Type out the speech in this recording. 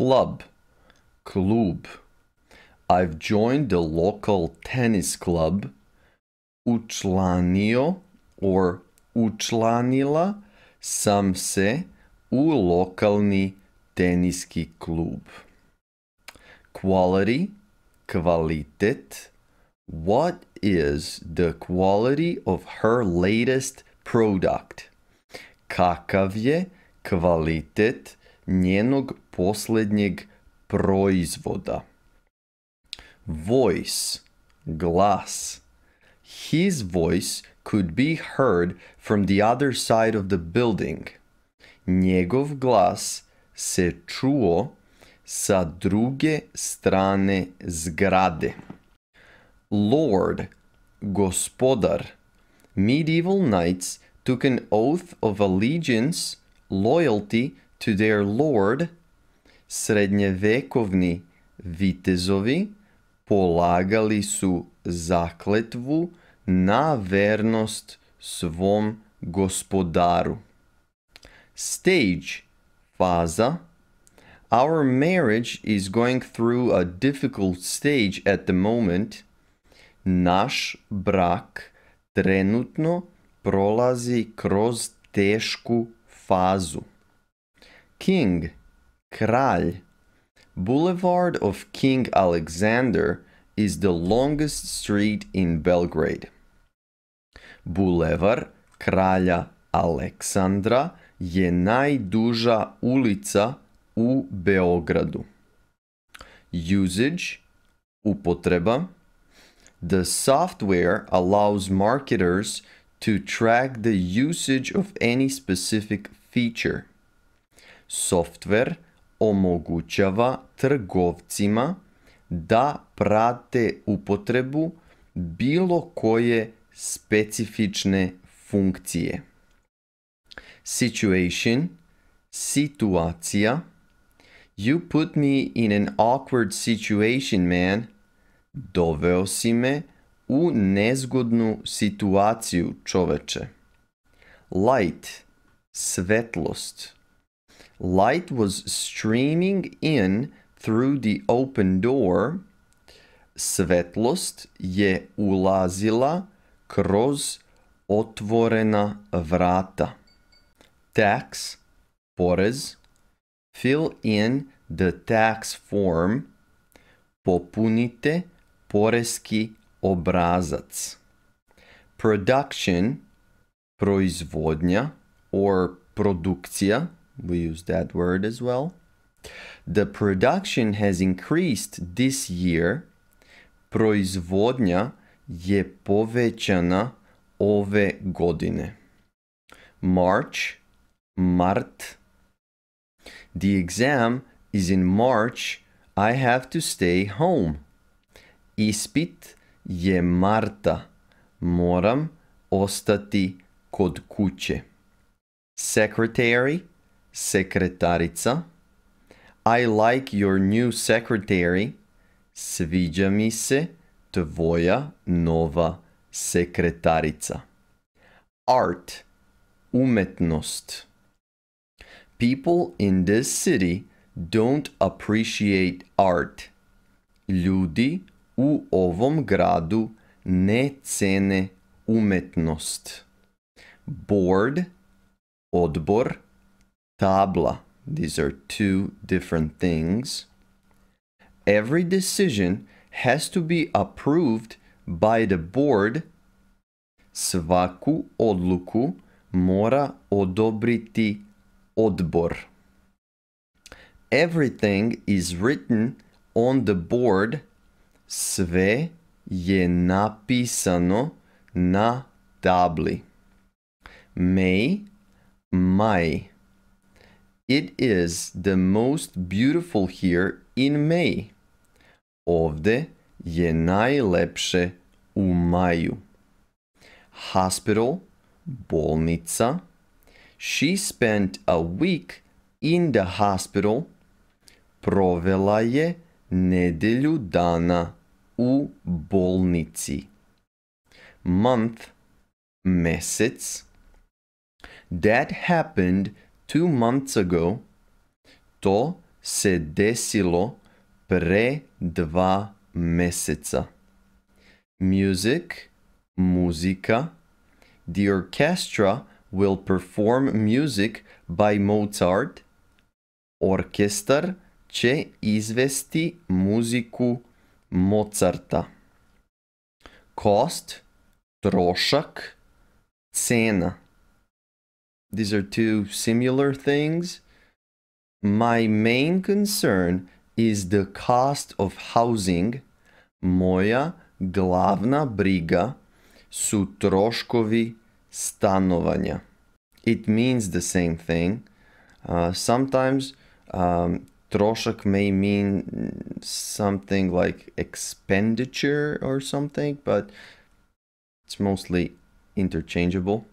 Club, klub. I've joined the local tennis club. Učlanio or učlanila sam se u lokalni teniski klub. Quality, kvalitet. What is the quality of her latest product? Kakav je kvalitet njenog posljednjeg proizvoda? Voice, glas. His voice could be heard from the other side of the building. Njegov glas se čuo sa druge strane zgrade. Lord, gospodar. Medieval knights took an oath of allegiance, loyalty to their lord. Srednjevekovni vitezovi polagali su zakletvu na vernost svom gospodaru. Stage, faza. Our marriage is going through a difficult stage at the moment. Naš brak trenutno prolazi kroz tešku fazu. King, kralj. Boulevard of King Alexander is the longest street in Belgrade. Bulevar kralja Aleksandra je najduža ulica u Beogradu. Usage, upotreba. The software allows marketers to track the usage of any specific feature. Software omogućava trgovcima da prate upotrebu bilo koje specifične funkcije. Situation, situacija. You put me in an awkward situation, man. Doveo si me u nezgodnu situaciju, čoveče. Light, svetlost. Light was streaming in through the open door. Svetlost je ulazila kroz otvorena vrata. Tax, porez. Fill in the tax form. Popunite poreski obrazac. Production, proizvodnja or produkcija, we use that word as well. The production has increased this year. Proizvodnja je povećana ove godine. March, Mart. The exam is in March. I have to stay home. Ispit je Marta. Moram ostati kod kuće. Secretary, sekretarica. I like your new secretary. Sviđa mi se tvoja nova sekretarica. Art, umetnost. People in this city don't appreciate art. Ljudi u ovom gradu ne cene umetnost. Board, odbor, tabla. These are two different things. Every decision has to be approved by the board. Svaku odluku mora odobriti odbor. Everything is written on the board. Sve je napisano na tabli. May, maj. It is the most beautiful here in May. Ovde je najlepše u maju. Hospital, bolnica. She spent a week in the hospital. Provela je nedelju dana u bolnici. Month, mesec. That happened two months ago. To se desilo pre dva meseca. Music, muzika. The orchestra will perform music by Mozart. Orkestar će izvesti muziku Mozarta. Cost, trošak, cena. These are two similar things. My main concern is the cost of housing. Moja glavna briga su troškovi stanovanja. It means the same thing. Uh, sometimes um, trošak may mean something like expenditure or something, but it's mostly interchangeable.